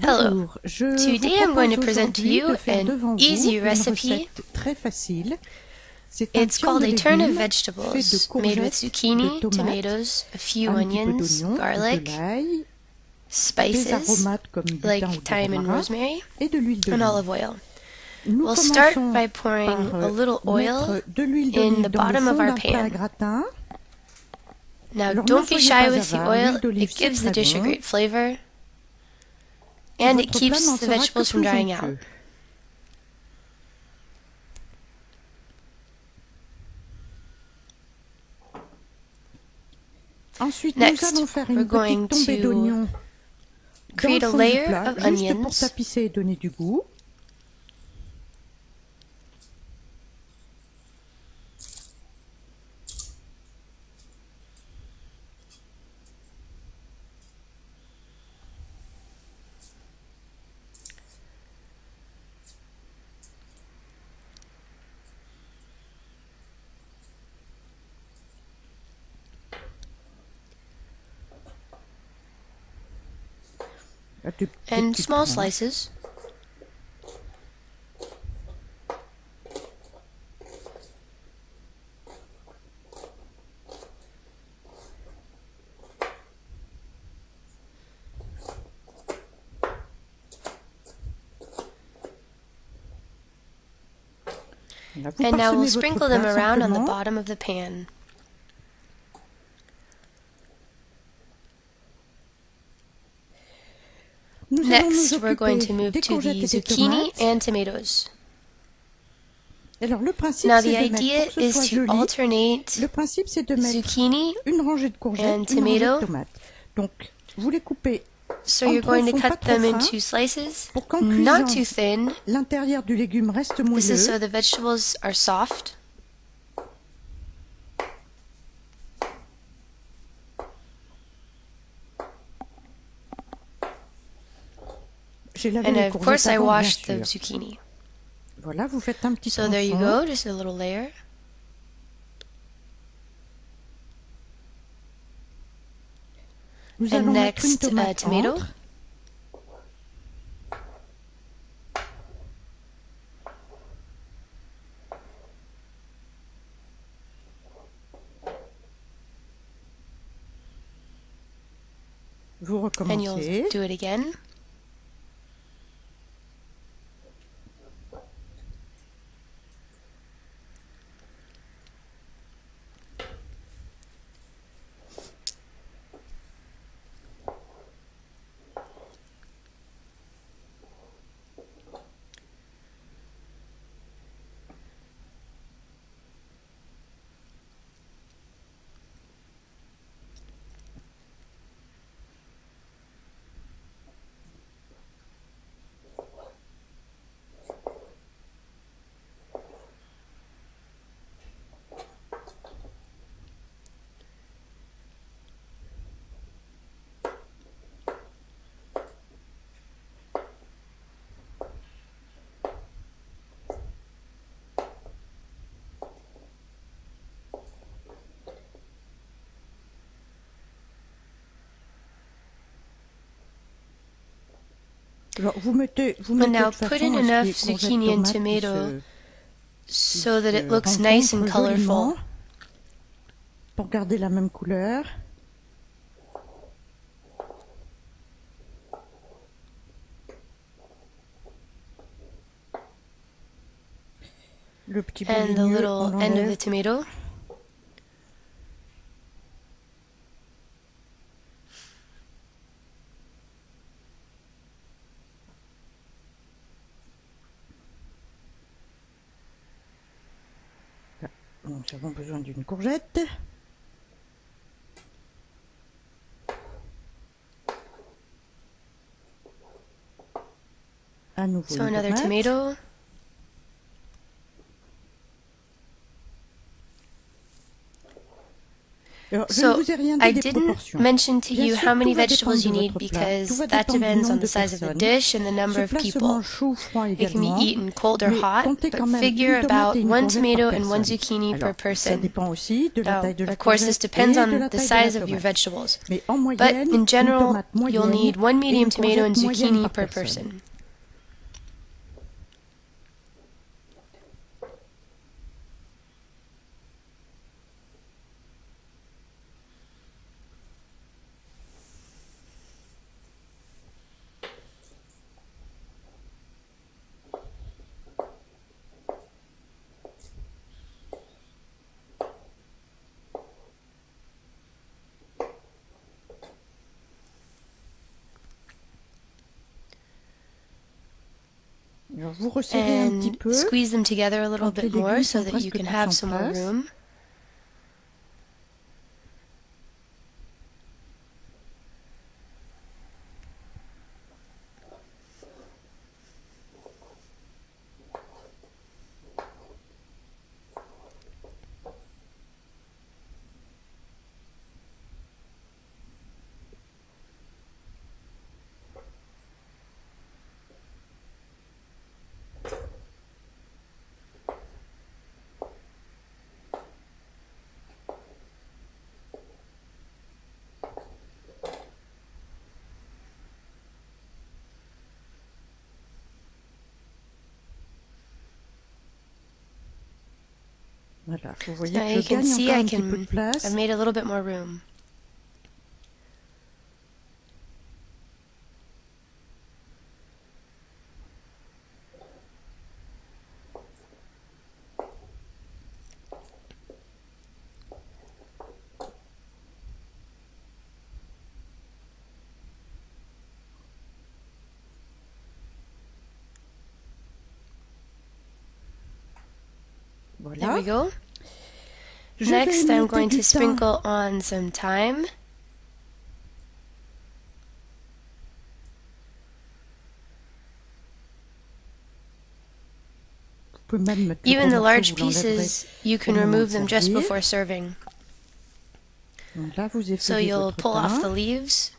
Hello. Today I'm going to present to you an easy recipe. recette très facile. C'est un It's called a tian of vegetables made with zucchini, tomatoes, a few un petit peu onions, garlic, de l'ail, des spices aromates comme du thym ou like thyme and rosemary, et de l'huile and olive oil. We'll start by pouring a euh, little oil de l'huile in the bottom of our d'un plat à pan. Now don't be shy with the oil, it gives the dish a great flavor, and it keeps the vegetables from drying out. Ensuite, Next, nous allons faire we're une going petite tombée d'oignons create a layer of juste pour onions. tapisser et donner du goût. And small slices. And now we'll sprinkle them around on the bottom of the pan. Nous allons Next, we're going to move to the zucchini and tomatoes. Alors le Now the idea pour que ce is to alternate le principe de zucchini, une rangée de courgettes, and une rangée tomato. de. Donc vous les coupez so you're going to cut them into slices, not too thin. du reste This is so the vegetables are soft. And of course, I washed the zucchini. Voilà, vous faites un petit So there you go, just a little layer. Nous And next, uh, tomate tomato. entre. Vous And you'll do it again. And now put in à ce qu'il y ait enough zucchini and tomato so that it looks nice and colorful. Pour garder la même couleur. Le petit And the little end of the tomato. Nous avons besoin d'une courgette. À nouveau So another tomate. tomato. So vous ai rien I didn't mention to you how many vegetables you need votre plat, tout because that depends on the size of the dish and the number of people. mange chaud ou froid It can be eaten cold or hot, but figure about one tomato and one zucchini per person. dépend aussi de la oh, Now, la of course, this depends on the taille de la size of your vegetables. But in general, you'll need one medium tomato and zucchini per person. Alors, vous resserrez un petit And peu. squeeze them together a little bit more so that you can have some more room. Voilà, vous voyez que you je can gagne see I un petit peu can. I've made a little bit more room. There we go. Je Next, I'm going to sprinkle on some thyme. Vous pouvez même mettre le Even the large pieces, you can au moment de remove them just before serving. Donc là, vous So you'll pull off the leaves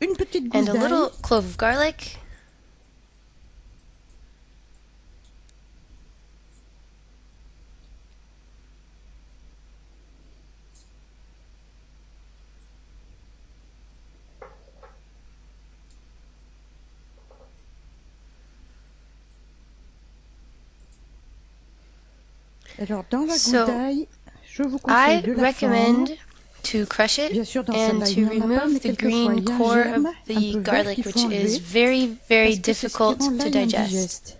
Une petite gousse and a little clove of garlic. Alors, dans la So, d'ail, je vous conseille I de la fendre. recommend to crush it Bien sûr, and to il n'y en a pas, remove the green il y a un core of the garlic, which is very, very parce que c'est ce qui difficult to digest. indigeste.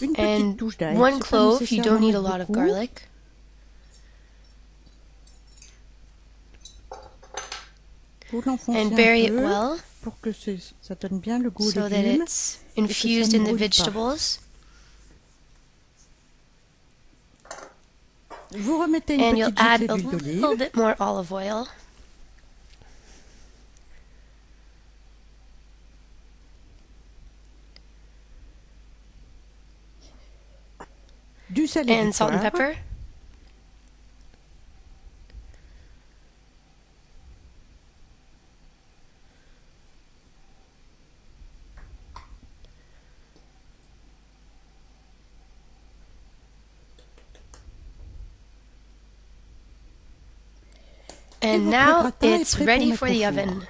Une petite And one clove, you don't need a lot of garlic. Vous l'enfoncez And bury it well pour que ça donne bien le goût so that it's infused in the vegetables. Vous remettez une And you'll add a little bit more olive oil. du sel and salt and pepper. And now it's ready for the oven.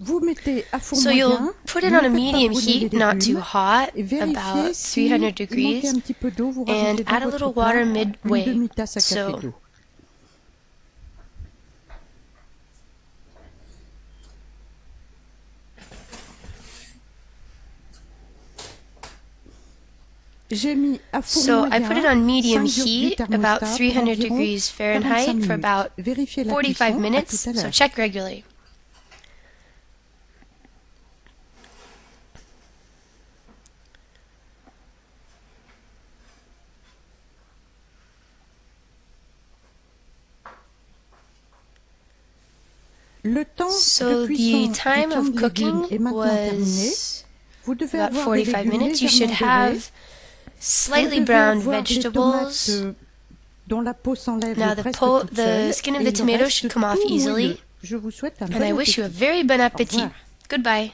Vous mettez à four So you'll put it on a medium heat, not too hot, about 300 degrees, un petit peu d'eau, vous and add a little water midway. So- So I put it on medium heat, about 300 degrees Fahrenheit, for about 45 minutes. So check regularly. So the time of cooking was about 45 minutes. You should have slightly browned vegetables. Now the, po the skin of the tomato should come off easily. And I wish you a very bon appétit. Goodbye.